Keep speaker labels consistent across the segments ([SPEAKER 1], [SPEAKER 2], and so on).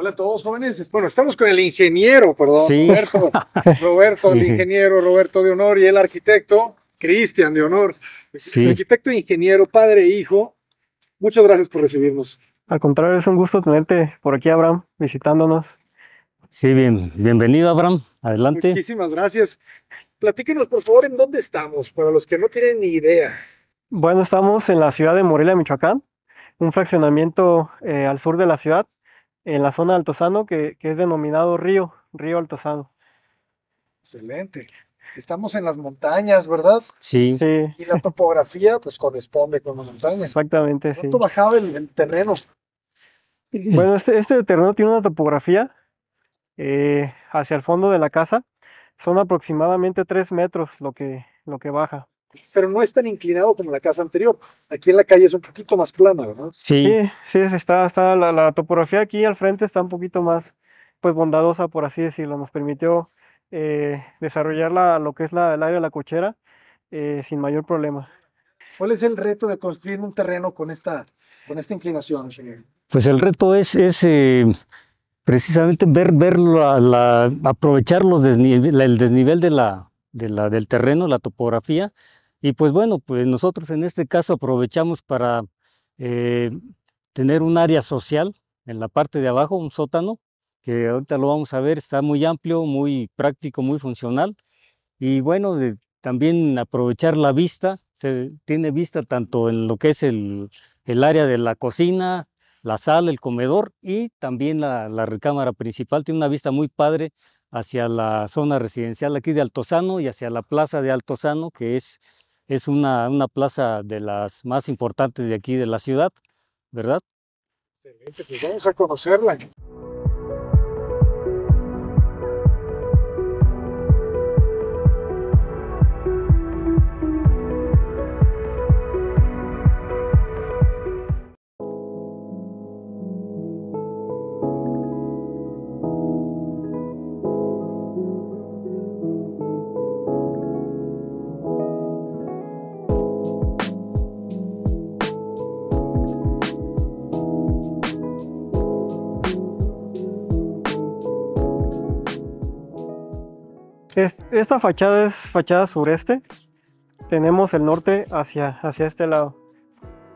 [SPEAKER 1] Hola a todos jóvenes. Bueno, estamos con el ingeniero, perdón,
[SPEAKER 2] Sí.
[SPEAKER 1] Roberto, Roberto, el ingeniero Roberto de honor y el arquitecto Cristian de honor.
[SPEAKER 2] Sí.
[SPEAKER 1] Arquitecto e ingeniero, padre e hijo. Muchas gracias por recibirnos.
[SPEAKER 3] Al contrario, es un gusto tenerte por aquí, Abraham, visitándonos.
[SPEAKER 2] Sí, bien, bienvenido, Abraham. Adelante.
[SPEAKER 1] Muchísimas gracias. Platíquenos, por favor, en dónde estamos, para los que no tienen ni idea.
[SPEAKER 3] Bueno, estamos en la ciudad de Morelia, Michoacán, un fraccionamiento eh, al sur de la ciudad, en la zona de Altozano, que, que es denominado Río, Río Altozano.
[SPEAKER 1] Excelente. Estamos en las montañas, ¿verdad?
[SPEAKER 2] Sí.
[SPEAKER 3] Sí,
[SPEAKER 1] Y la topografía, pues, corresponde con la montaña.
[SPEAKER 3] exactamente, sí.
[SPEAKER 1] ¿Cuánto bajaba el, el terreno?
[SPEAKER 3] Bueno, este, este terreno tiene una topografía eh, hacia el fondo de la casa. Son aproximadamente tres metros lo que, lo que baja.
[SPEAKER 1] Pero no es tan inclinado como la casa anterior. Aquí en la calle es un poquito más plana, ¿verdad?
[SPEAKER 2] Sí.
[SPEAKER 3] Sí, sí, es- está, está la, la topografía aquí al frente está un poquito más, pues bondadosa, por así decirlo. Nos permitió eh, desarrollar la, lo que es la, el área de la cochera eh, sin mayor problema.
[SPEAKER 1] ¿Cuál es el reto de construir un terreno con esta, con esta inclinación? ingeniero?
[SPEAKER 2] Pues el reto es, es eh, precisamente ver, ver la, la- aprovechar los desnive- la- el desnivel de la, de la, del terreno, la topografía. Y pues bueno, pues nosotros en este caso aprovechamos para eh, tener un área social en la parte de abajo, un sótano, que ahorita lo vamos a ver, está muy amplio, muy práctico, muy funcional. Y bueno, también aprovechar la vista, se tiene vista tanto en lo que es el, el área de la cocina, la sala, el comedor y también la, la recámara principal. Tiene una vista muy padre hacia la zona residencial aquí de Altozano y hacia la plaza de Altozano, que es, es una, una plaza de las más importantes de aquí de la ciudad, ¿verdad?
[SPEAKER 1] Excelente, pues vamos a conocerla.
[SPEAKER 3] Es- esta fachada es fachada sureste. Tenemos el norte hacia, hacia este lado.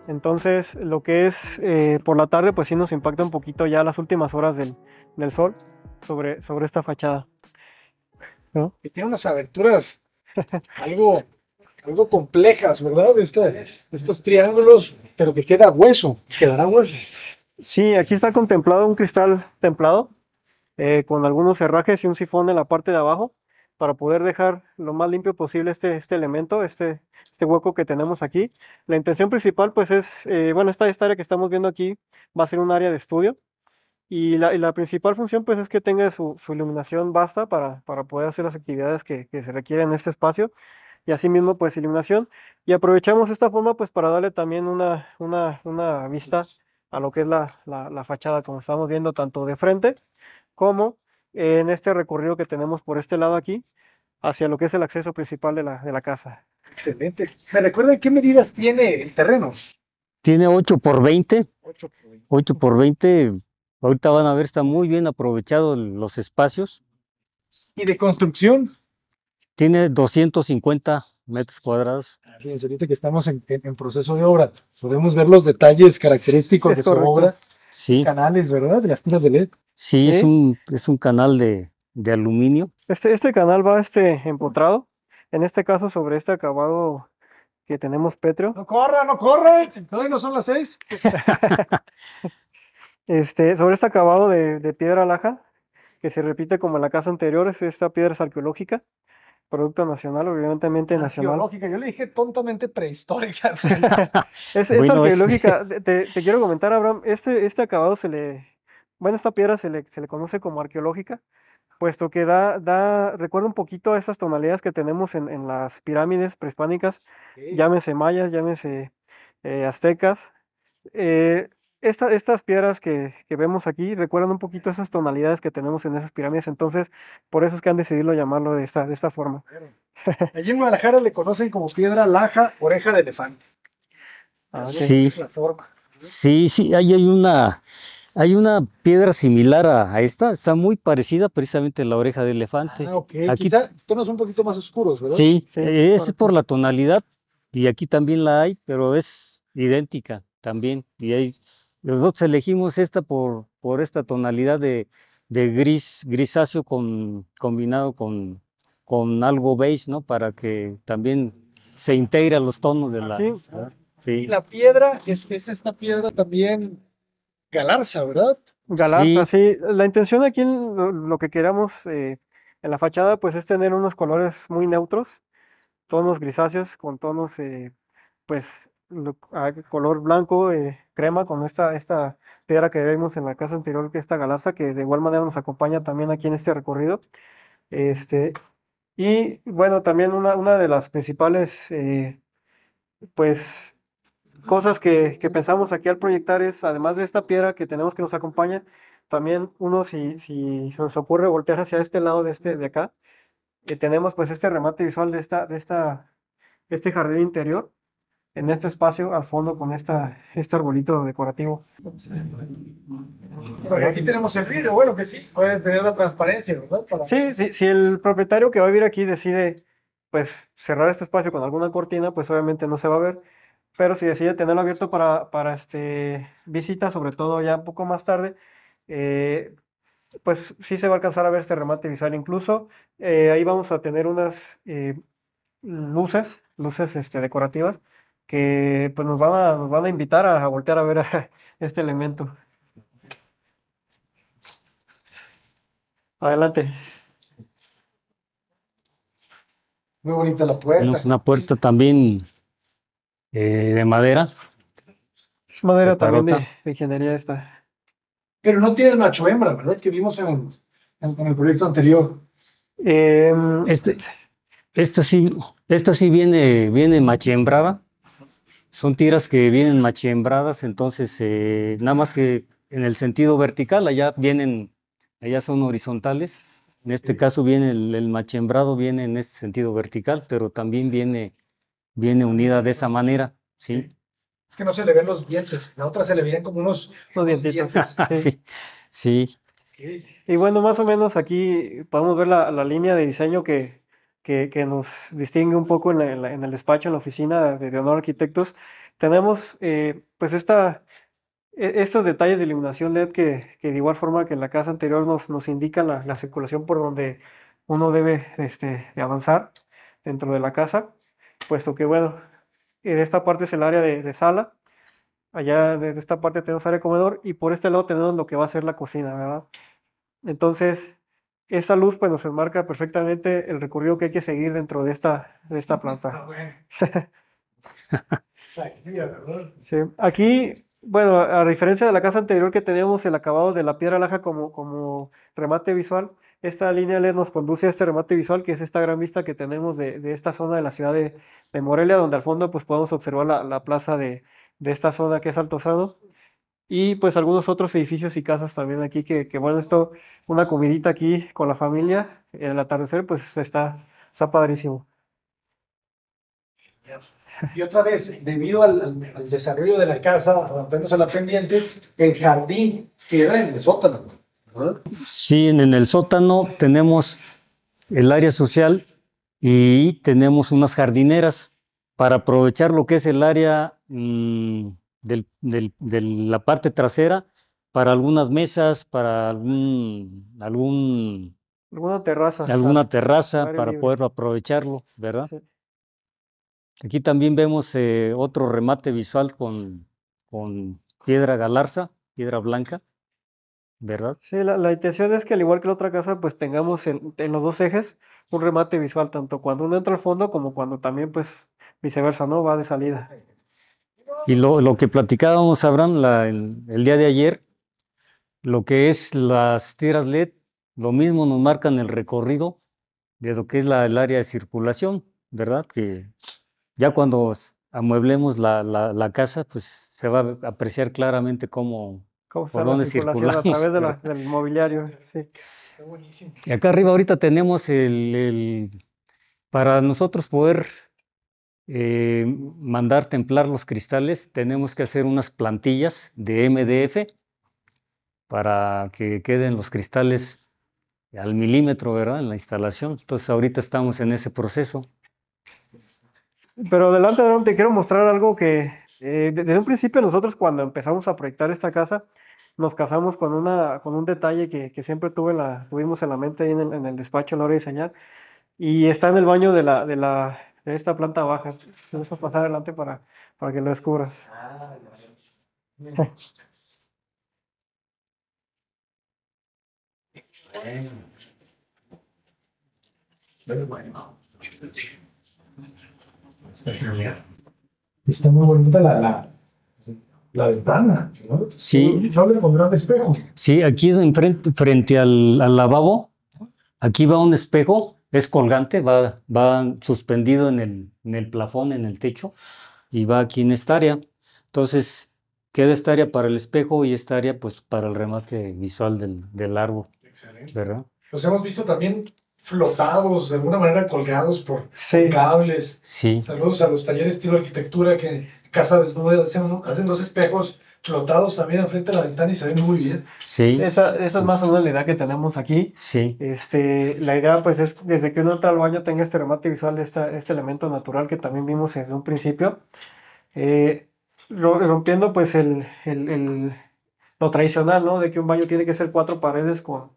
[SPEAKER 3] Entonces, lo que es eh, por la tarde, pues sí nos impacta un poquito ya las últimas horas del, del sol sobre, sobre esta fachada.
[SPEAKER 1] Que tiene unas aberturas algo, algo complejas, ¿verdad? Esta- estos triángulos, pero que queda hueso, quedará hueso.
[SPEAKER 3] Sí, aquí está contemplado un cristal templado eh, con algunos herrajes y un sifón en la parte de abajo para poder dejar lo más limpio posible este, este elemento, este, este hueco que tenemos aquí. La intención principal pues es, eh, bueno, esta, esta área que estamos viendo aquí va a ser un área de estudio. Y la, y la principal función pues es que tenga su, su iluminación basta para, para poder hacer las actividades que, que se requieren en este espacio. Y asimismo pues iluminación. Y aprovechamos esta forma pues para darle también una, una, una vista a lo que es la, la, la fachada, como estamos viendo tanto de frente como en este recorrido que tenemos por este lado aquí, hacia lo que es el acceso principal de la, de la casa.
[SPEAKER 1] Excelente. ¿Me recuerdan qué medidas tiene el terreno?
[SPEAKER 2] Tiene 8 por 20,
[SPEAKER 1] 8 por 20.
[SPEAKER 2] 8 por 20. Ahorita van a ver, está muy bien aprovechado los espacios.
[SPEAKER 1] ¿Y de construcción?
[SPEAKER 2] Tiene 250 metros cuadrados.
[SPEAKER 1] Ah, Fíjense, ahorita que estamos en, en- en proceso de obra, podemos ver los detalles característicos
[SPEAKER 3] Es
[SPEAKER 1] de su
[SPEAKER 3] correcto.
[SPEAKER 1] obra,
[SPEAKER 2] Sí,
[SPEAKER 1] canales, ¿verdad? De las tiras de LED.
[SPEAKER 2] sí, es un, es un canal de, de aluminio.
[SPEAKER 3] Este, este canal va este, empotrado, en este caso sobre este acabado que tenemos pétreo.
[SPEAKER 1] No corra, no corra. Todavía no son las seis.
[SPEAKER 3] Este, sobre este acabado de, de piedra laja, que se repite como en la casa anterior, es esta piedra es arqueológica, producto nacional, evidentemente nacional.
[SPEAKER 1] Arqueológica. Yo le dije tontamente prehistórica.
[SPEAKER 3] Es, es
[SPEAKER 2] Bueno, es-
[SPEAKER 3] arqueológica. Te, te- te quiero comentar, Abraham, este, este acabado se le, bueno, esta piedra se le, se le conoce como arqueológica, puesto que da, da, recuerda un poquito a esas tonalidades que tenemos en, en las pirámides prehispánicas, llámese mayas, llámese eh, aztecas. Eh, esta- estas piedras que, que vemos aquí recuerdan un poquito esas tonalidades que tenemos en esas pirámides, entonces por eso es que han decidido llamarlo de esta, de esta forma.
[SPEAKER 1] Allí en Guadalajara le conocen como piedra laja, oreja de elefante.
[SPEAKER 3] Ah,
[SPEAKER 2] Sí.
[SPEAKER 1] es La forma.
[SPEAKER 2] Sí, sí, ahí hay una, Hay una piedra similar a, a esta, está muy parecida precisamente a la oreja de elefante.
[SPEAKER 1] Ah, ok.
[SPEAKER 2] Aquí-
[SPEAKER 1] Quizá tonos un poquito más oscuros, ¿verdad?
[SPEAKER 2] Sí,
[SPEAKER 3] Sí,
[SPEAKER 2] eh, es
[SPEAKER 3] correcto.
[SPEAKER 2] por la tonalidad y aquí también la hay, pero es idéntica también. Y ahí nosotros elegimos esta por, por esta tonalidad de, de gris, grisáceo con, combinado con, con algo beige, ¿no? Para que también se integre a los tonos de la.
[SPEAKER 3] Sí.
[SPEAKER 1] Y
[SPEAKER 2] Sí.
[SPEAKER 1] la piedra, es, es esta piedra también galarza, ¿verdad?
[SPEAKER 3] Galarza, sí. La intención aquí, lo, lo que queramos eh, en la fachada, pues es tener unos colores muy neutros, tonos grisáceos con tonos, eh, pues, lo- color blanco, eh, crema, con esta, esta piedra que vimos en la casa anterior, que es esta galarza, que de igual manera nos acompaña también aquí en este recorrido. Este, y bueno, también una, una de las principales, eh, pues, cosas que, que pensamos aquí al proyectar es, además de esta piedra que tenemos que nos acompaña, también uno, si, si se nos ocurre voltear hacia este lado de, este, de acá, que tenemos pues este remate visual de, esta, de esta, este jardín interior, en este espacio al fondo con esta, este arbolito decorativo.
[SPEAKER 1] Aquí tenemos el vidrio, bueno, que sí, puede tener la transparencia, ¿verdad? Para-
[SPEAKER 3] Sí, sí, si el propietario que va a vivir aquí decide pues cerrar este espacio con alguna cortina, pues obviamente no se va a ver, pero si decide tenerlo abierto para, para este, visitas, sobre todo ya un poco más tarde, eh, pues sí se va a alcanzar a ver este remate visual. Incluso eh, ahí vamos a tener unas eh, luces, luces este, decorativas, que pues nos van a, nos van a invitar a, a voltear a ver este elemento. Adelante.
[SPEAKER 1] Muy bonita la puerta.
[SPEAKER 2] Tenemos una puerta también eh, de madera.
[SPEAKER 3] Es madera
[SPEAKER 2] De
[SPEAKER 3] también de, ingeniería esta.
[SPEAKER 1] Pero no tiene el macho hembra, ¿verdad? Que vimos en el, en- en el proyecto anterior.
[SPEAKER 3] Em,
[SPEAKER 2] Este, esta sí, esta sí viene, viene machembrada. Son tiras que vienen machembradas, entonces eh, nada más que en el sentido vertical, allá vienen, allá son horizontales. En este caso viene el, el machembrado, viene en este sentido vertical, pero también viene, viene unida de esa manera, ¿sí?
[SPEAKER 1] Es que no se le ven los dientes. La otra se le veían como unos
[SPEAKER 3] Los dientitos.
[SPEAKER 1] dientes.
[SPEAKER 3] Sí.
[SPEAKER 2] Sí.
[SPEAKER 3] Y bueno, más o menos aquí podemos ver la, la línea de diseño que, que, nos distingue un poco en, la- en en el despacho, en la oficina de, de Honor Arquitectos. Tenemos eh, pues esta, e- estos detalles de iluminación LED que, que de igual forma que en la casa anterior nos, nos indican la, la circulación por donde uno debe este, de avanzar dentro de la casa, puesto que bueno, de esta parte es el área de, de sala, allá de, de esta parte tenemos área de comedor y por este lado tenemos lo que va a ser la cocina, ¿verdad? Entonces, esa luz pues nos enmarca perfectamente el recorrido que hay que seguir dentro de esta, de esta planta.
[SPEAKER 1] ¿verdad?
[SPEAKER 3] Sí. Aquí, bueno, a a diferencia de la casa anterior que teníamos el acabado de la piedra laja como, como remate visual, esta línea LED nos conduce a este remate visual que es esta gran vista que tenemos de, de esta zona de la ciudad de, de Morelia, donde al fondo pues podemos observar la, la plaza de, de esta zona que es Altozano. Y pues algunos otros edificios y casas también aquí que, que bueno, esto, una comidita aquí con la familia, el atardecer pues está, está padrísimo.
[SPEAKER 1] Y otra vez, debido al, al- al desarrollo de la casa, adaptándose a la pendiente, el jardín queda en el sótano. ¿verdad?
[SPEAKER 2] Sí, en, en el sótano tenemos el área social y tenemos unas jardineras para aprovechar lo que es el área mm, del- del- de la parte trasera para algunas mesas, para algún, algún,
[SPEAKER 3] Alguna terraza.
[SPEAKER 2] alguna terraza, para
[SPEAKER 3] libre.
[SPEAKER 2] poder aprovecharlo, ¿verdad?
[SPEAKER 3] Sí.
[SPEAKER 2] Aquí también vemos eh, otro remate visual con, con piedra galarza, piedra blanca, ¿verdad?
[SPEAKER 3] Sí, la, la intención es que al igual que la otra casa, pues tengamos en, en los dos ejes un remate visual, tanto cuando uno entra al fondo como cuando también, pues, viceversa, ¿no? Va de salida.
[SPEAKER 2] Y lo, lo que platicábamos, Abraham, la- el, el día de ayer, lo que es las tiras LED, lo mismo nos marcan el recorrido de lo que es la, el área de circulación, ¿verdad? Que ya cuando amueblemos la, la- la casa, pues se va a apreciar claramente cómo...
[SPEAKER 3] ¿Cómo
[SPEAKER 2] ¿Por dónde
[SPEAKER 3] circulación a
[SPEAKER 2] circulamos,
[SPEAKER 3] través de la- del mobiliario? Sí.
[SPEAKER 2] Y acá arriba ahorita tenemos el, el- para nosotros poder eh, mandar templar los cristales, tenemos que hacer unas plantillas de MDF para que queden los cristales al milímetro, ¿verdad? En la instalación. Entonces ahorita estamos en ese proceso.
[SPEAKER 3] Pero adelante, adelante, quiero mostrar algo que eh, desde un principio nosotros cuando empezamos a proyectar esta casa, nos casamos con, una, con un detalle que, que siempre tuve la, tuvimos en la mente ahí en el, en el despacho a la hora de diseñar, y está en el baño de, la, de, la, de esta planta baja. Vamos a pasar adelante para, para que lo descubras.
[SPEAKER 1] Está genial. Está muy bonita la, la, la ventana, ¿no?
[SPEAKER 2] Sí.
[SPEAKER 1] No le pondrán espejo.
[SPEAKER 2] Sí, aquí enfrente, frente al, al lavabo, aquí va un espejo, es colgante, va, va suspendido en el, en el plafón, en el techo, y va aquí en esta área. Entonces, queda esta área para el espejo y esta área pues para el remate visual del, del árbol,
[SPEAKER 1] Excelente.
[SPEAKER 2] ¿verdad?
[SPEAKER 1] Los hemos visto también flotados, de alguna manera colgados por
[SPEAKER 3] Sí,
[SPEAKER 1] cables.
[SPEAKER 2] Sí,
[SPEAKER 1] Saludos a los talleres estilo arquitectura que en Casa Desnuda hacen, hacen dos espejos flotados también enfrente de la ventana y se ven muy bien.
[SPEAKER 2] sí,
[SPEAKER 3] esa, esa es más o menos la idea que tenemos aquí.
[SPEAKER 2] sí,
[SPEAKER 3] Este, la idea pues es desde que uno entra al baño tenga este remate visual de esta, este elemento natural que también vimos desde un principio. Eh, ro- rompiendo pues el, el- el- lo tradicional, ¿no? De que un baño tiene que ser cuatro paredes con,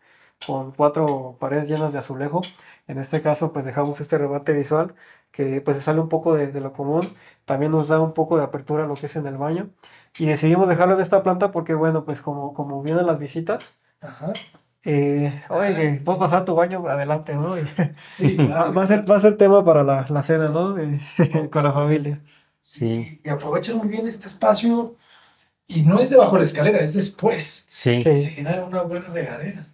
[SPEAKER 3] con cuatro paredes llenas de azulejo. En este caso pues dejamos este remate visual que pues sale un poco de, de lo común. También nos da un poco de apertura a lo que es en el baño. Y decidimos dejarlo en esta planta porque bueno pues como, como vienen las visitas,
[SPEAKER 1] Ajá.
[SPEAKER 3] eh, oye, puedes pasar tu baño adelante, ¿no? Y-
[SPEAKER 1] Sí,
[SPEAKER 3] Va,
[SPEAKER 1] claro.
[SPEAKER 3] va a ser, va a ser tema para la, la cena, ¿no? Eh, con la familia.
[SPEAKER 2] sí,
[SPEAKER 1] Y aprovechan muy bien este espacio y no es debajo de la escalera, es después.
[SPEAKER 2] sí,
[SPEAKER 3] Sí.
[SPEAKER 1] Se genera una buena regadera.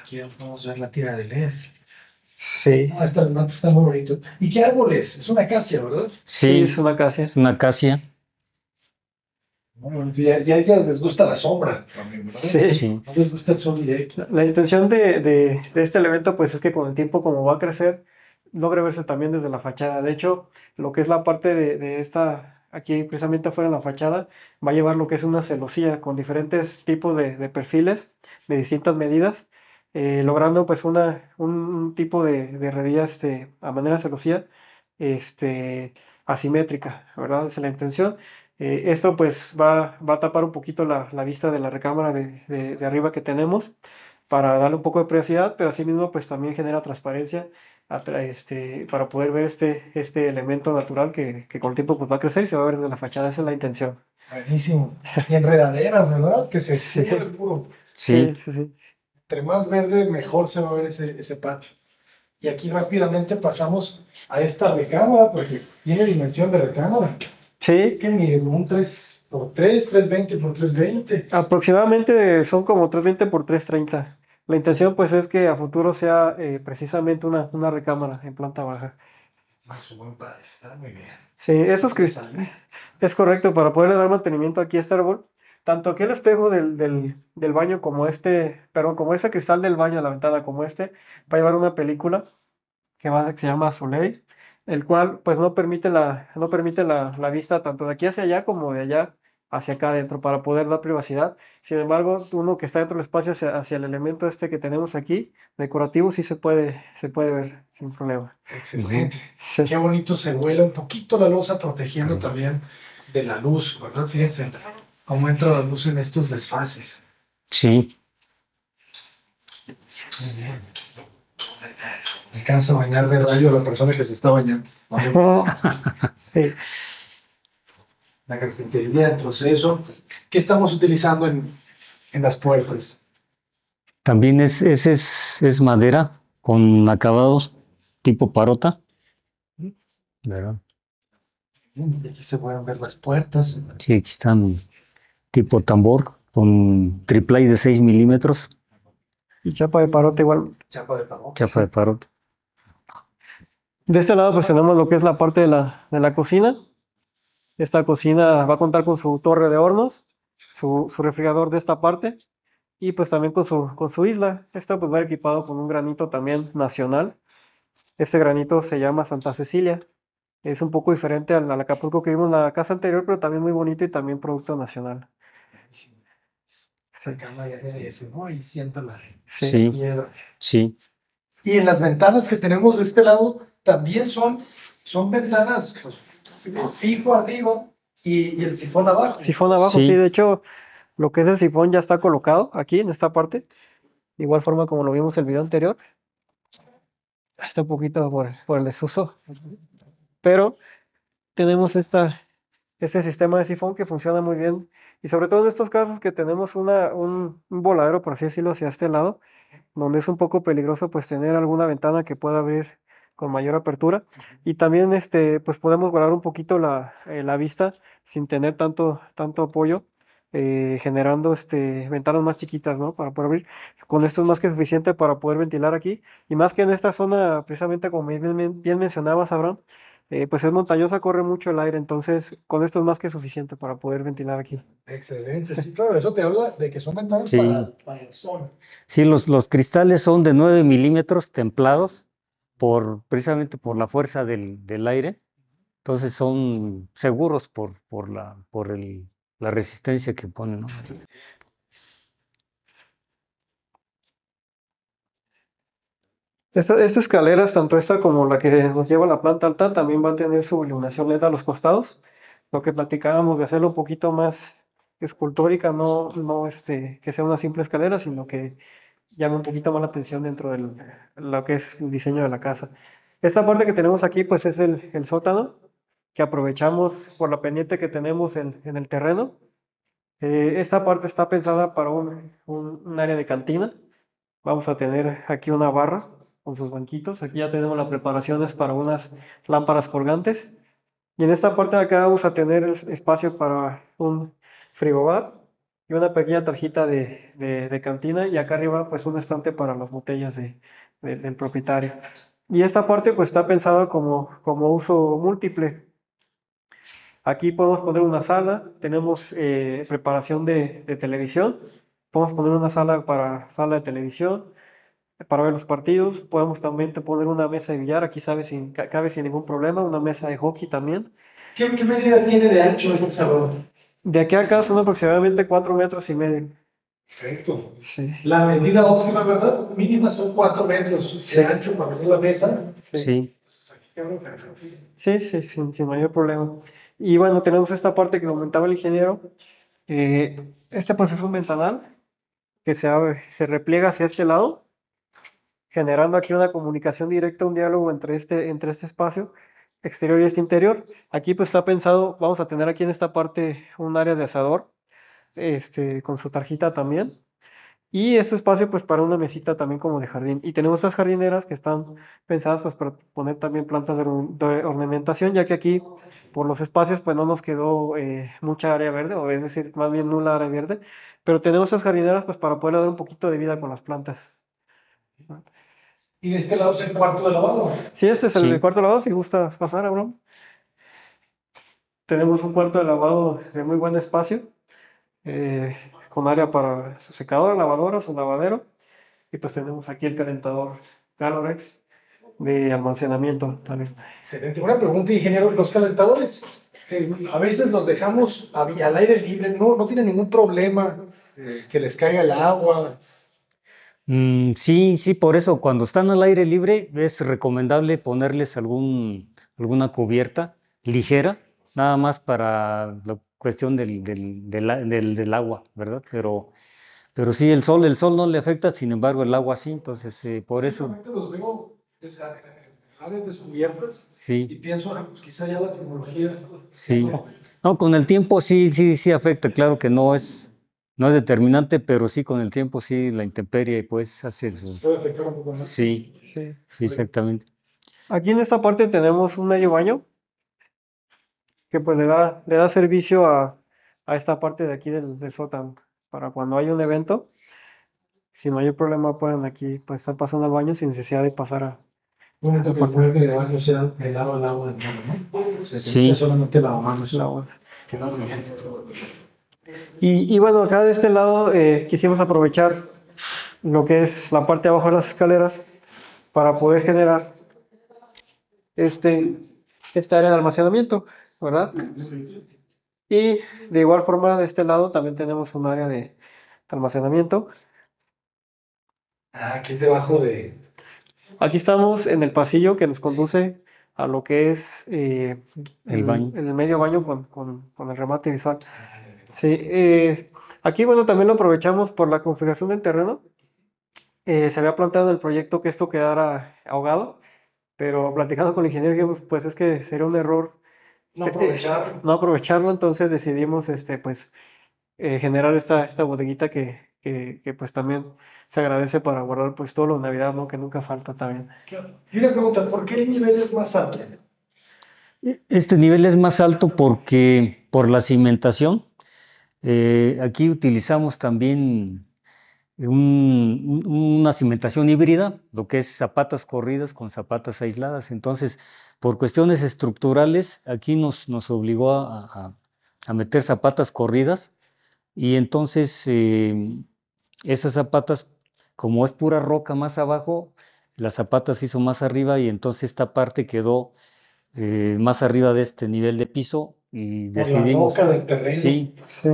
[SPEAKER 1] Aquí podemos ver la tira de LED.
[SPEAKER 3] Sí.
[SPEAKER 1] Ah, remate está muy bonito. ¿Y qué árbol es? Es una acacia, ¿verdad?
[SPEAKER 3] Sí,
[SPEAKER 2] sí,
[SPEAKER 3] es una acacia.
[SPEAKER 2] es una acacia.
[SPEAKER 1] Y a, ellas les gusta la sombra también, ¿verdad?
[SPEAKER 3] Sí.
[SPEAKER 1] No les gusta el sol directo.
[SPEAKER 3] La, la intención de, de- de este elemento, pues es que con el tiempo, como va a crecer, logre verse también desde la fachada. De hecho, lo que es la parte de, de esta, aquí precisamente afuera en la fachada, va a llevar lo que es una celosía con diferentes tipos de, de perfiles de distintas medidas, eh, logrando pues una, un, tipo de, de herrería este, a manera celosía este, asimétrica, ¿verdad? Esa es la intención. Eh, esto pues va, va a tapar un poquito la, la vista de la recámara de, de- de arriba que tenemos para darle un poco de privacidad, pero asimismo pues también genera transparencia este, para poder ver este, este elemento natural que, que con el tiempo pues va a crecer y se va a ver desde la fachada, esa es la intención.
[SPEAKER 1] Buenísimo. Y enredaderas, ¿verdad? Que se
[SPEAKER 3] Sí.
[SPEAKER 1] cubre puro.
[SPEAKER 2] sí,
[SPEAKER 3] sí, sí.
[SPEAKER 1] Entre más verde, mejor se va a ver ese, ese patio. Y aquí rápidamente pasamos a esta recámara, porque tiene dimensión de recámara.
[SPEAKER 3] Sí,
[SPEAKER 1] que mide un 3 por 3, 320 por 320.
[SPEAKER 3] aproximadamente son como 320 por 330. La intención pues es que a futuro sea eh, precisamente una, una recámara en planta baja.
[SPEAKER 1] Más un buen padre, está muy bien.
[SPEAKER 3] Sí, esos cristales. Es correcto, para poderle dar mantenimiento aquí a este árbol, tanto aquí el espejo del, del, del baño como este, perdón, como ese cristal del baño, la ventana como este, va a llevar una película que, va, que se llama Soleil, el cual pues no permite la, no permite la, la vista tanto de aquí hacia allá como de allá hacia acá adentro para poder dar privacidad. Sin embargo, uno que está dentro del espacio hacia, hacia el elemento este que tenemos aquí, decorativo, sí se puede, se puede ver sin problema.
[SPEAKER 1] Excelente.
[SPEAKER 3] Sí.
[SPEAKER 1] Qué bonito se vuela un poquito la losa, protegiendo también de la luz, ¿verdad? Fíjense cómo entra la luz en estos desfases.
[SPEAKER 2] sí,
[SPEAKER 1] Muy bien. Alcanza a bañar de rayo a la persona que se está bañando.
[SPEAKER 3] Sí.
[SPEAKER 1] La carpintería, el proceso. ¿Qué estamos utilizando en, en las puertas?
[SPEAKER 2] También es, es, es, es madera con acabados tipo parota. ¿verdad?
[SPEAKER 1] Y aquí se pueden ver las puertas.
[SPEAKER 2] Sí, aquí están tipo tambor con triplay de 6 milímetros,
[SPEAKER 3] Y chapa de parote igual.
[SPEAKER 1] Chapa de pavón.
[SPEAKER 2] chapa de parota.
[SPEAKER 3] De este lado pues tenemos lo que es la parte de la, de la cocina. Esta cocina va a contar con su torre de hornos, su, su refrigerador de esta parte y pues también con su, con su isla. Esta pues va equipado con un granito también nacional. Este granito se llama Santa Cecilia. Es un poco diferente al, al Acapulco que vimos en la casa anterior, pero también muy bonito y también producto nacional.
[SPEAKER 2] Sí,
[SPEAKER 1] piedra.
[SPEAKER 2] sí.
[SPEAKER 1] Y en las ventanas que tenemos de este lado también son, son ventanas pues, fijo arriba y, y el sifón abajo.
[SPEAKER 3] Sifón abajo,
[SPEAKER 2] Sí.
[SPEAKER 3] sí. de hecho, lo que es el sifón ya está colocado aquí en esta parte. De igual forma como lo vimos en el video anterior. Está un poquito por, por el desuso. Pero tenemos esta, este sistema de sifón que funciona muy bien. Y sobre todo en estos casos que tenemos una, un, un voladero, por así decirlo, hacia este lado, donde es un poco peligroso pues tener alguna ventana que pueda abrir con mayor apertura. Y también este, pues podemos guardar un poquito la, eh, la vista sin tener tanto, tanto apoyo, eh, generando este, ventanas más chiquitas, ¿no? Para poder abrir. Con esto es más que suficiente para poder ventilar aquí. Y más que en esta zona, precisamente como bien, bien- bien mencionabas, Abraham, eh, pues es montañosa, corre mucho el aire, entonces con esto es más que suficiente para poder ventilar aquí.
[SPEAKER 1] Excelente, sí, claro, eso te habla de que son ventanas
[SPEAKER 2] Sí.
[SPEAKER 1] para, para el sol.
[SPEAKER 2] Sí, los, los cristales son de 9 milímetros templados precisamente por la fuerza del, aire. Entonces son seguros por, por, la, por el, la resistencia que ponen. ¿no?
[SPEAKER 3] Esta- Estas escaleras, tanto esta como la que nos lleva a la planta alta, también va a tener su iluminación LED a los costados. Lo que platicábamos de hacerlo un poquito más escultórica, no, no este, que sea una simple escalera, sino que llame un poquito más la atención dentro de lo que es el diseño de la casa. Esta parte que tenemos aquí, pues es el, sótano, que aprovechamos por la pendiente que tenemos en, el terreno. Eh, esta parte está pensada para un, área de cantina. Vamos a tener aquí una barra con sus banquitos. Aquí ya tenemos las preparaciones para unas lámparas colgantes. Y en esta parte de acá vamos a tener espacio para un frigobar y una pequeña tarjita de, de- cantina. Y acá arriba pues un estante para las botellas de- de- del propietario. Y esta parte pues está pensada como, como uso múltiple. Aquí podemos poner una sala, tenemos eh, preparación de, de televisión, podemos poner una sala para sala de televisión, para ver los partidos, podemos también poner una mesa de billar, aquí sabe sin, ca- cabe sin ningún problema, una mesa de hockey también.
[SPEAKER 1] ¿Qué, qué medida tiene de ancho este salón?
[SPEAKER 3] De aquí a acá son aproximadamente 4 metros y medio.
[SPEAKER 1] Perfecto.
[SPEAKER 3] Sí,
[SPEAKER 1] La medida óptima, ¿verdad? Mínima son 4 metros de ancho para medir la mesa.
[SPEAKER 3] sí.
[SPEAKER 2] Sí,
[SPEAKER 1] Entonces.
[SPEAKER 3] Sí, sí, sin, sin mayor problema. Y bueno, tenemos esta parte que comentaba el ingeniero. eh, este pues es un ventanal que se, abre- se repliega hacia este lado, generando aquí una comunicación directa, un diálogo entre este, entre este espacio exterior y este interior. Aquí pues está pensado, vamos a tener aquí en esta parte un área de asador, este, con su tarjeta también. Y este espacio pues para una mesita también como de jardín. Y tenemos estas jardineras que están pensadas pues para poner también plantas de ornamentación, ya que aquí por los espacios pues no nos quedó eh, mucha área verde, o es decir, más bien nula área verde, pero tenemos estas jardineras pues para poder dar un poquito de vida con las plantas.
[SPEAKER 1] Y de este lado es el cuarto de lavado.
[SPEAKER 3] Sí, este es el
[SPEAKER 2] Sí.
[SPEAKER 3] cuarto de lavado, si gusta pasar, Abraham. Tenemos un cuarto de lavado de muy buen espacio, eh, con área para su secadora, lavadora, su lavadero, y pues tenemos aquí el calentador Calorex de almacenamiento también.
[SPEAKER 1] Excelente. Una pregunta, ingeniero. Los calentadores, eh, a veces los dejamos al aire libre, no, no tienen ningún problema eh, que les caiga el agua.
[SPEAKER 2] Mm, sí, sí, por eso cuando están al aire libre es recomendable ponerles algún, alguna cubierta ligera, nada más para la cuestión del, del, del agua, ¿verdad? Pero, pero sí, el sol, el sol no le afecta, sin embargo el agua sí, entonces eh, por eso,
[SPEAKER 1] los veo áreas descubiertas y
[SPEAKER 2] sí,
[SPEAKER 1] pienso, ah, pues quizá ya la tecnología.
[SPEAKER 2] sí. No, con el tiempo sí, sí, sí afecta, claro que no es, no es determinante, pero sí con el tiempo sí la intemperie pues hace.
[SPEAKER 1] Puede afectar un poco más.
[SPEAKER 2] Sí,
[SPEAKER 3] Sí.
[SPEAKER 2] sí, exactamente.
[SPEAKER 3] Aquí en esta parte tenemos un medio baño que pues le da, le da servicio a, a esta parte de aquí del, del sótano para cuando hay un evento, sin mayor problema puedan aquí pues estar pasando al baño sin necesidad de pasar a...
[SPEAKER 1] Bonito que el de baño sea de lado a lado del baño, ¿no? O sea, que
[SPEAKER 2] Sí.
[SPEAKER 1] no sea solamente lavamanos.
[SPEAKER 3] la-
[SPEAKER 1] Queda muy bien.
[SPEAKER 3] Y, y bueno, acá de este lado eh, quisimos aprovechar lo que es la parte de abajo de las escaleras para poder generar este, esta área de almacenamiento, ¿verdad? Y de igual forma de este lado también tenemos un área de, almacenamiento.
[SPEAKER 1] Ah, aquí es debajo de.
[SPEAKER 3] Aquí estamos en el pasillo que nos conduce a lo que es eh,
[SPEAKER 2] El baño.
[SPEAKER 3] El medio baño con, con- con el remate visual. Sí, eh, aquí bueno, también lo aprovechamos por la configuración del terreno. Eh, se había planteado en el proyecto que esto quedara ahogado, pero platicando con el ingeniero pues es que sería un error
[SPEAKER 1] No aprovechar.
[SPEAKER 3] no aprovecharlo, entonces decidimos este, pues, eh, generar esta, esta bodeguita que, que, que, pues también se agradece para guardar pues todo lo de Navidad, ¿no? Que nunca falta también.
[SPEAKER 1] Y una pregunta: ¿por qué el nivel es más alto?
[SPEAKER 2] Este nivel es más alto porque por la cimentación. Eh, aquí utilizamos también un- un- una cimentación híbrida, lo que es zapatas corridas con zapatas aisladas. Entonces, por cuestiones estructurales, aquí nos, obligó a, meter zapatas corridas y entonces eh, esas zapatas, como es pura roca más abajo, las zapatas hizo más arriba y entonces esta parte quedó eh, más arriba de este nivel de piso y
[SPEAKER 1] Por la
[SPEAKER 2] decidimos.
[SPEAKER 1] boca del terreno.
[SPEAKER 2] Sí,
[SPEAKER 3] Sí.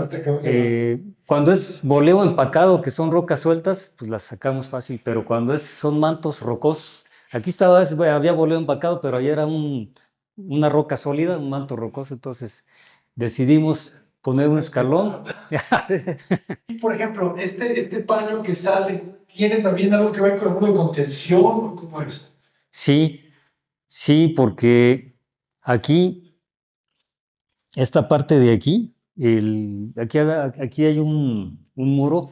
[SPEAKER 2] Eh, cuando es voleo empacado, que son rocas sueltas, pues las sacamos fácil, pero cuando es, son mantos rocosos, aquí estaba, es- había voleo empacado, pero ahí era un, una roca sólida, un manto rocoso, entonces decidimos poner un escalón.
[SPEAKER 1] Y por ejemplo, este, este panel que sale, ¿tiene también algo que ver con el muro de contención? ¿Cómo es?
[SPEAKER 2] Sí, sí, porque aquí, esta parte de aquí, el, aquí, aquí hay un, un muro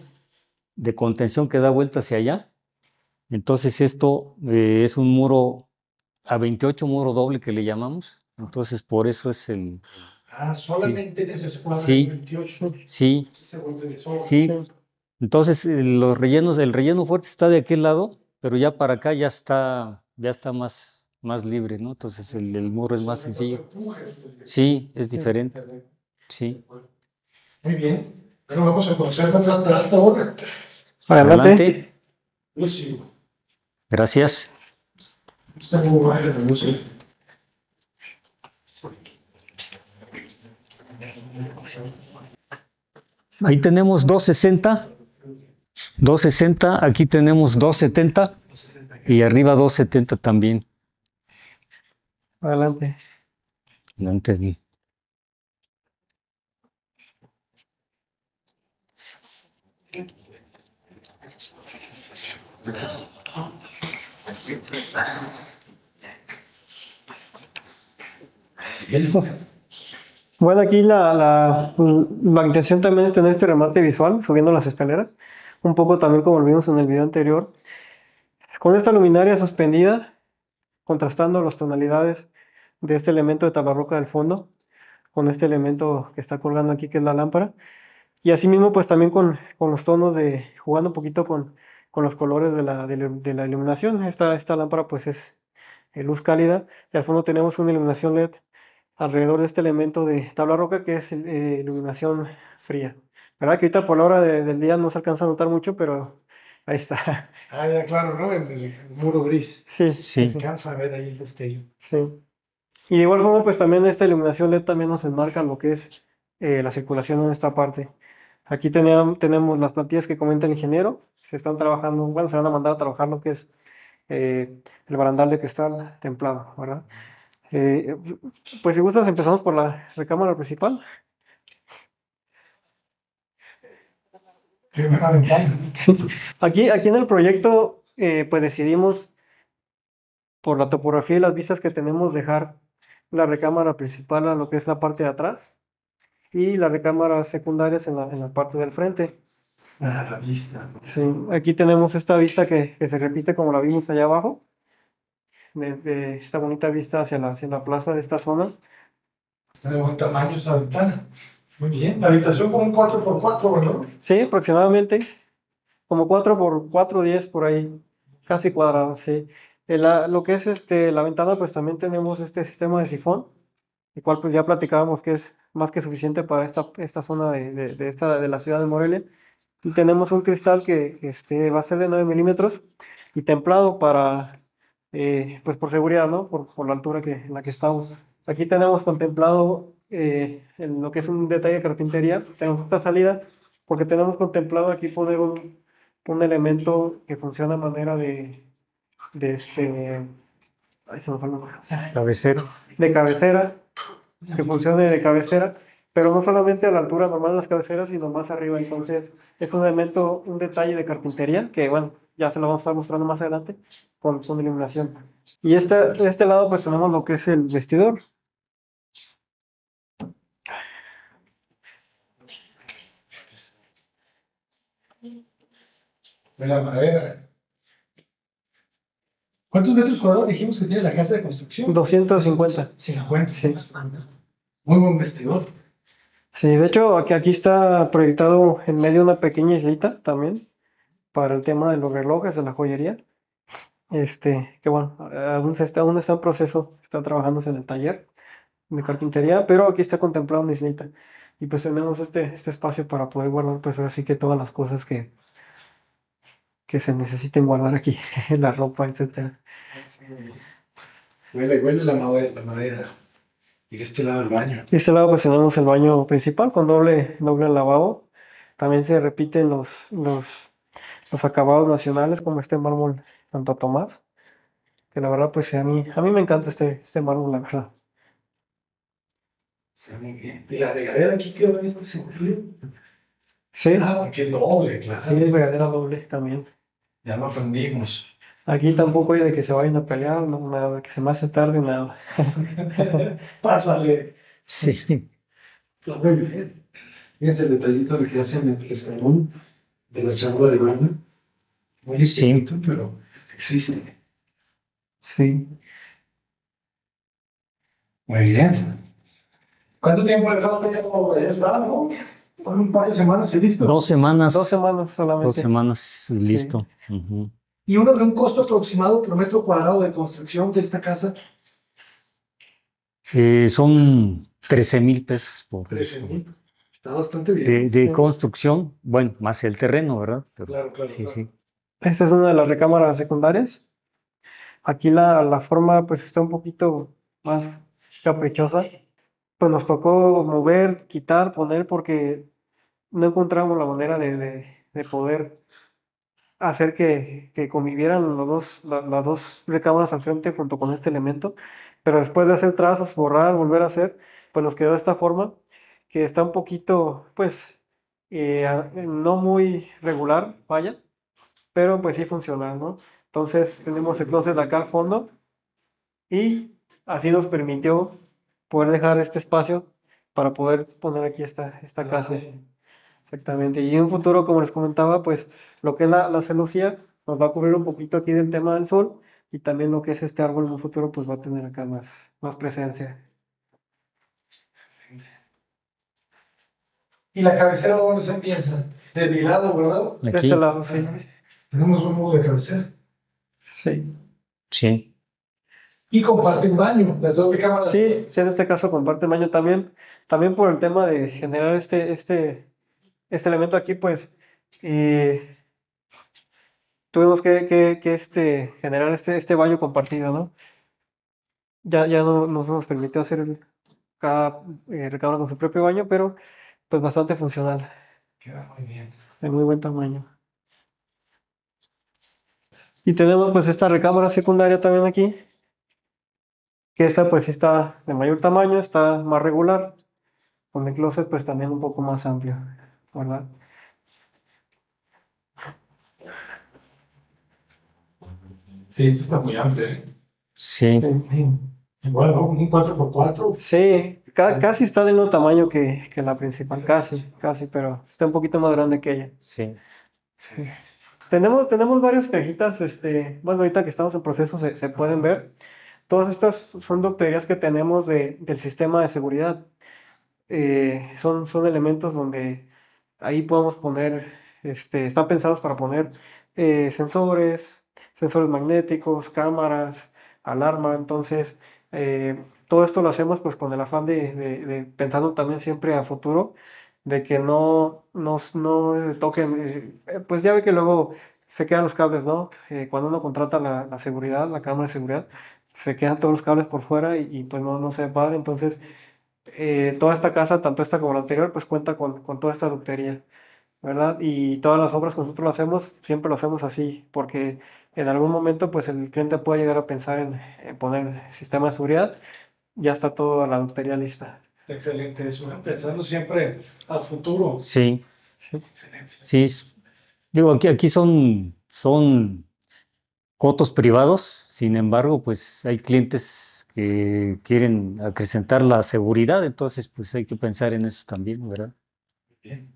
[SPEAKER 2] de contención que da vuelta hacia allá. Entonces esto eh, es un muro a 28, muro doble que le llamamos. Entonces por eso es el...
[SPEAKER 1] Ah, solamente en ese escuadrón
[SPEAKER 2] Sí.
[SPEAKER 1] 28
[SPEAKER 2] Sí,
[SPEAKER 1] se vuelve de
[SPEAKER 2] sí.
[SPEAKER 3] Sí.
[SPEAKER 2] Entonces eh, los rellenos, el relleno fuerte está de aquel lado, pero ya para acá ya está, ya está más, más libre, ¿no? Entonces el, el muro es más sencillo.
[SPEAKER 1] Pues,
[SPEAKER 2] Sí, es diferente. Sí.
[SPEAKER 1] Muy bien. Pero vamos a conocer más la planta ahora.
[SPEAKER 3] Adelante.
[SPEAKER 2] Adelante.
[SPEAKER 1] Lucio,
[SPEAKER 2] Gracias.
[SPEAKER 1] está muy bueno, Lucio.
[SPEAKER 2] Ahí tenemos 260. 260, aquí tenemos 270 y arriba 270 también.
[SPEAKER 3] Adelante.
[SPEAKER 2] Adelante.
[SPEAKER 3] Bueno, aquí la, la, la intención también es tener este remate visual subiendo las escaleras, un poco también como lo vimos en el video anterior, con esta luminaria suspendida, contrastando las tonalidades de este elemento de tabarroca del fondo, con este elemento que está colgando aquí que es la lámpara, y asimismo pues también con, con los tonos de, jugando un poquito con, con los colores de la, de de la iluminación, esta, esta lámpara pues es eh, luz cálida, y al fondo tenemos una iluminación LED alrededor de este elemento de tabla roca que es eh, iluminación fría. ¿Verdad? Que ahorita por la hora de- del día no se alcanza a notar mucho, pero ahí está.
[SPEAKER 1] Ah, ya, claro, ¿no? El, el muro gris.
[SPEAKER 3] Sí,
[SPEAKER 2] Sí.
[SPEAKER 1] Se alcanza a ver ahí el destello.
[SPEAKER 3] sí. Y de igual forma, pues también esta iluminación LED también nos enmarca lo que es eh, la circulación en esta parte. Aquí tenían- tenemos las plantillas que comenta el ingeniero. Se están trabajando, bueno, se van a mandar a trabajar lo que es eh, el barandal de cristal templado, ¿verdad? Eh, pues si gustas, empezamos por la recámara principal.
[SPEAKER 1] Primera ventana.
[SPEAKER 3] Aquí, aquí en el proyecto, eh, pues decidimos, por la topografía y las vistas que tenemos, dejar la recámara principal a lo que es la parte de atrás y las recámaras secundarias en la, en la parte del frente.
[SPEAKER 1] Ah, la vista.
[SPEAKER 3] Sí, aquí tenemos esta vista que, que se repite como la vimos allá abajo, de, de esta bonita vista hacia la, hacia la plaza de esta zona.
[SPEAKER 1] Está de buen tamaño esa ventana. Muy bien. La habitación con un 4x4, ¿verdad?
[SPEAKER 3] Sí, aproximadamente como 4 por 4, 10 por ahí, casi cuadrado, sí. Eh, la- lo que es este, la ventana, pues también tenemos este sistema de sifón, el cual pues ya platicábamos que es más que suficiente para esta, esta zona de, de- de esta, de la ciudad de Morelia. Y tenemos un cristal que este, va a ser de 9 milímetros y templado para, eh, pues por seguridad, ¿no? Por, por la altura que, en la que estamos. Aquí tenemos contemplado eh, en lo que es un detalle de carpintería. Tenemos esta salida porque tenemos contemplado aquí poner un, un elemento que funciona a manera de, de este, ay, se me fue el nombre.
[SPEAKER 2] Cabecero.
[SPEAKER 3] de cabecera, que funcione de cabecera, pero no solamente a la altura normal de las cabeceras, sino más arriba. Entonces, es un elemento, un detalle de carpintería que, bueno, ya se lo vamos a estar mostrando más adelante con, con iluminación. Y este, de este lado, pues tenemos lo que es el vestidor.
[SPEAKER 1] De la madera. ¿Cuántos metros cuadrados dijimos que tiene la casa de construcción?
[SPEAKER 3] 250.
[SPEAKER 1] 50.
[SPEAKER 3] Sí.
[SPEAKER 1] Muy buen vestidor.
[SPEAKER 3] Sí, de hecho, aquí, aquí está proyectado en medio una pequeña islita también para el tema de los relojes, de la joyería. Este, que bueno, aún, se está, aún está en proceso, está trabajándose en el taller de carpintería, pero aquí está contemplado una islita. Y pues tenemos este, este espacio para poder guardar, pues ahora sí que todas las cosas que, que se necesiten guardar aquí, la ropa, etcétera.
[SPEAKER 1] Huele, huele la madera, la madera. Y de este lado el baño.
[SPEAKER 3] De este lado pues tenemos el baño principal con doble, doble lavabo. También se repiten los, los, los acabados nacionales como este mármol Santo Tomás. Que la verdad pues a mí, a mí me encanta este, este mármol, la verdad.
[SPEAKER 1] Sí, muy bien. Y la regadera aquí quedó en este sentido.
[SPEAKER 3] Sí,
[SPEAKER 1] Ah, porque es doble, claro.
[SPEAKER 3] sí, es regadera doble también.
[SPEAKER 1] Ya no ofendimos.
[SPEAKER 3] Aquí tampoco hay de que se vayan a pelear, no, nada, que se me hace tarde, nada.
[SPEAKER 1] Pásale.
[SPEAKER 2] Sí.
[SPEAKER 1] Está muy bien. Fíjense el detallito de que hacen el escalón de la chamba de baño. Muy
[SPEAKER 2] Sí.
[SPEAKER 1] chiquito, pero existe.
[SPEAKER 3] Sí.
[SPEAKER 1] Muy bien. ¿Cuánto tiempo le falta? Ya no, ya está, ¿no? Por un par de semanas y listo.
[SPEAKER 2] Dos semanas.
[SPEAKER 3] Dos semanas
[SPEAKER 2] Dos
[SPEAKER 3] solamente.
[SPEAKER 2] semanas listo. Ujú.
[SPEAKER 1] Y uno de un costo aproximado por metro cuadrado de construcción de esta casa,
[SPEAKER 2] Eh, son 13 mil pesos por
[SPEAKER 1] 13 mil. Está bastante bien.
[SPEAKER 2] de, de
[SPEAKER 3] Sí.
[SPEAKER 2] construcción, bueno, más el terreno, ¿verdad? Pero-
[SPEAKER 1] Claro, claro,
[SPEAKER 2] Sí,
[SPEAKER 1] claro.
[SPEAKER 2] sí.
[SPEAKER 3] Esta es una de las recámaras secundarias. Aquí la, la forma pues está un poquito más caprichosa. Pues nos tocó mover, quitar, poner porque no encontramos la manera de, de- de poder hacer que, que convivieran los dos, la- las dos recámaras al frente junto con este elemento. Pero después de hacer trazos, borrar, volver a hacer, pues nos quedó esta forma que está un poquito pues eh, no muy regular, vaya pero pues sí funciona, ¿no? Entonces tenemos el closet acá al fondo y así nos permitió poder dejar este espacio para poder poner aquí esta, esta casa. Exactamente. Y en un futuro, como les comentaba, pues lo que es la, la celosía nos va a cubrir un poquito aquí del tema del sol y también lo que es este árbol en un futuro pues va a tener acá más, más presencia.
[SPEAKER 1] ¿Y la cabecera dónde se piensa? De mi lado, ¿verdad?
[SPEAKER 3] De este lado, sí.
[SPEAKER 1] Tenemos buen modo de cabecera.
[SPEAKER 3] Sí.
[SPEAKER 2] sí.
[SPEAKER 1] Y comparten baño, las dos recámaras.
[SPEAKER 3] Sí, sí, en este caso comparte el baño también, también por el tema de generar este, este, este elemento aquí, pues eh, tuvimos que, que, que, este, generar este, este baño compartido, ¿no? Ya, ya no, no nos permitió hacer el- cada eh, recámara con su propio baño, pero pues bastante funcional,
[SPEAKER 1] Queda muy bien.
[SPEAKER 3] de muy buen tamaño. Y tenemos pues esta recámara secundaria también aquí, que esta pues sí está de mayor tamaño, está más regular, con el closet pues también un poco más amplio, ¿verdad?
[SPEAKER 1] Sí, esta está muy amplia, ¿eh?
[SPEAKER 2] Sí.
[SPEAKER 1] Igual, ¿no? Un 4x4.
[SPEAKER 3] Sí, ca- casi está del mismo tamaño que, que la principal, casi, casi, pero está un poquito más grande que ella.
[SPEAKER 2] Sí.
[SPEAKER 3] Tenemos, tenemos varias cajitas, este, bueno, ahorita que estamos en proceso se, se pueden ver. Todas estas son docterías que tenemos de- del sistema de seguridad. Eh, son, son elementos donde ahí podemos poner, este, están pensados para poner eh, sensores, sensores magnéticos, cámaras, alarma. Entonces, eh, todo esto lo hacemos pues con el afán de, de- pensando también siempre a futuro, de que no nos no toquen, eh, pues ya ve que luego se quedan los cables, ¿no? Cuando uno contrata la, seguridad, la cámara de seguridad, se quedan todos los cables por fuera y, pues no, se padre. Entonces, eh, toda esta casa, tanto esta como la anterior, pues cuenta con, con toda esta ductería. ¿verdad? Y todas las obras que nosotros hacemos, siempre lo hacemos así, porque en algún momento pues el cliente puede llegar a pensar en, en poner sistema de seguridad, ya está toda la doctoría lista.
[SPEAKER 1] Excelente, eso, pensando siempre al futuro.
[SPEAKER 2] Sí,
[SPEAKER 1] Excelente.
[SPEAKER 2] sí. Digo, aquí, aquí son, son cotos privados, sin embargo, pues hay clientes que quieren acrecentar la seguridad, entonces pues hay que pensar en eso también, ¿verdad?
[SPEAKER 1] Bien.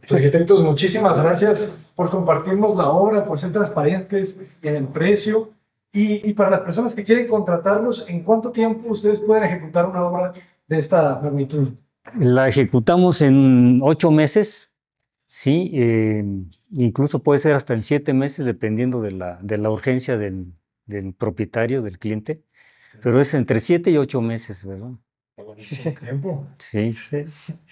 [SPEAKER 1] Pues, Arquitectos, muchísimas gracias por compartirnos la obra, por ser transparentes en el precio. Y, y para las personas que quieren contratarlos, ¿en cuánto tiempo ustedes pueden ejecutar una obra de esta magnitud?
[SPEAKER 2] La ejecutamos en ocho meses, sí, eh, incluso puede ser hasta en siete meses, dependiendo de la, de la urgencia del, del propietario, del cliente, pero es entre siete y ocho meses, ¿verdad?
[SPEAKER 1] Buenísimo tiempo.
[SPEAKER 2] Sí,
[SPEAKER 3] Sí.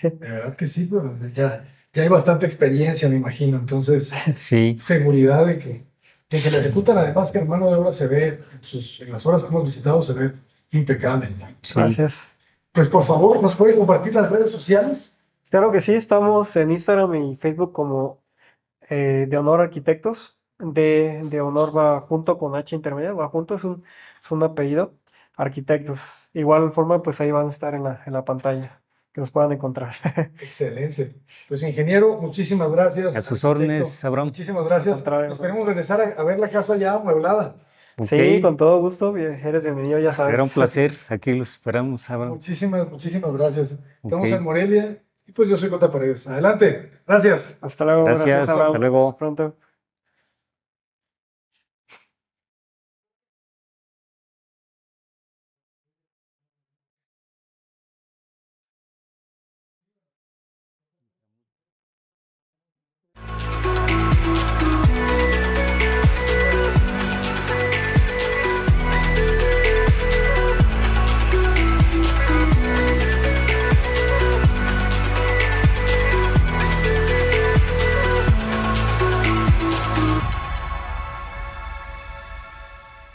[SPEAKER 1] De verdad que sí, pues ya, ya hay bastante experiencia, me imagino. Entonces,
[SPEAKER 2] sí,
[SPEAKER 1] seguridad de que, de que lo ejecutan, además que el mano de obra se ve, en, sus- en las horas que hemos visitado, se ve impecable.
[SPEAKER 2] sí.
[SPEAKER 3] Gracias.
[SPEAKER 1] Pues por favor, ¿nos puede compartir las redes sociales?
[SPEAKER 3] Claro que sí, estamos en Instagram y Facebook como eh, de Honor Arquitectos. De, de Honor va junto con H intermedia, va junto, es un, es un apellido. Arquitectos. Igual forma, pues ahí van a estar en la, en la pantalla, que nos puedan encontrar.
[SPEAKER 1] Excelente. Pues ingeniero, muchísimas gracias.
[SPEAKER 2] A sus
[SPEAKER 1] arquitecto.
[SPEAKER 2] órdenes, Abraham.
[SPEAKER 1] Muchísimas gracias. Esperemos regresar a, a ver la casa ya amueblada.
[SPEAKER 3] Sí, con todo gusto, bien- eres bienvenido, ya sabes.
[SPEAKER 2] Será un placer, aquí los esperamos, Abraham.
[SPEAKER 1] Muchísimas, muchísimas gracias. Estamos en Morelia y pues yo soy Cota Paredes. Adelante. Gracias.
[SPEAKER 3] Hasta luego,
[SPEAKER 2] Gracias,
[SPEAKER 3] Abraham.
[SPEAKER 2] hasta luego.
[SPEAKER 3] Pronto.